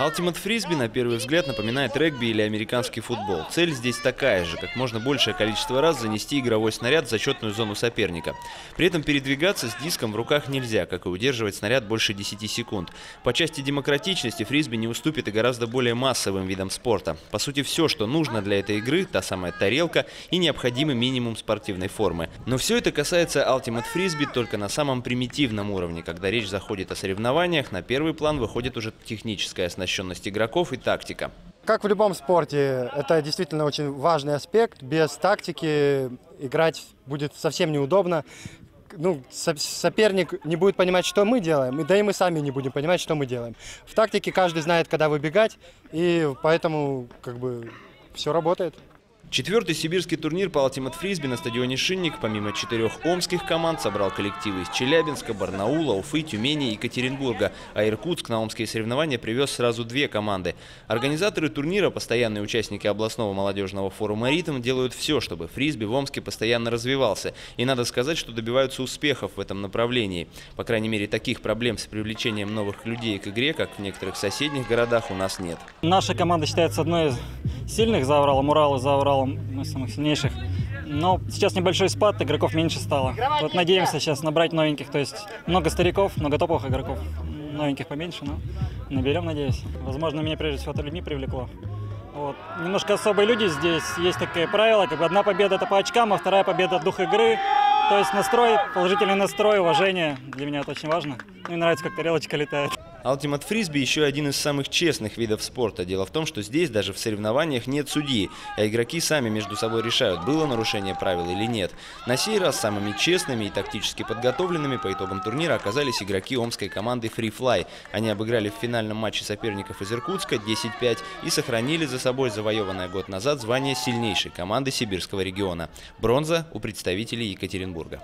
Ultimate фрисби на первый взгляд напоминает регби или американский футбол. Цель здесь такая же, как можно большее количество раз занести игровой снаряд в зачетную зону соперника. При этом передвигаться с диском в руках нельзя, как и удерживать снаряд больше 10 секунд. По части демократичности фрисби не уступит и гораздо более массовым видам спорта. По сути, все, что нужно для этой игры, та самая тарелка и необходимый минимум спортивной формы. Но все это касается Ultimate фрисби только на самом примитивном уровне. Когда речь заходит о соревнованиях, на первый план выходит уже техническая оснащение оснащенность игроков и тактика. Как в любом спорте, это действительно очень важный аспект. Без тактики играть будет совсем неудобно. Ну, соперник не будет понимать, что мы делаем, и да и мы сами не будем понимать, что мы делаем. В тактике каждый знает, когда выбегать, и поэтому как бы все работает. Четвертый сибирский турнир по Ultimate фрисби на стадионе «Шинник» помимо четырех омских команд собрал коллективы из Челябинска, Барнаула, Уфы, Тюмени и Екатеринбурга, а Иркутск на омские соревнования привез сразу две команды. Организаторы турнира, постоянные участники областного молодежного форума «Ритм» делают все, чтобы фрисби в Омске постоянно развивался. И надо сказать, что добиваются успехов в этом направлении. По крайней мере, таких проблем с привлечением новых людей к игре, как в некоторых соседних городах, у нас нет. Наша команда считается одной из сильных за Уралом, Урал и за Уралом, мы самых сильнейших. Но сейчас небольшой спад, игроков меньше стало. Вот надеемся сейчас набрать новеньких, то есть много стариков, много топовых игроков. Новеньких поменьше, но наберем, надеюсь. Возможно, меня прежде всего это людьми привлекло. Вот. Немножко особые люди здесь. Есть такое правило, как бы одна победа это по очкам, а вторая победа дух игры. То есть настрой, положительный настрой, уважение. Для меня это очень важно. Мне нравится, как тарелочка летает. Ultimate фрисби еще один из самых честных видов спорта. Дело в том, что здесь даже в соревнованиях нет судьи, а игроки сами между собой решают, было нарушение правил или нет. На сей раз самыми честными и тактически подготовленными по итогам турнира оказались игроки омской команды Free Fly. Они обыграли в финальном матче соперников из Иркутска 10-5 и сохранили за собой завоеванное год назад звание сильнейшей команды сибирского региона. Бронза у представителей Екатеринбурга.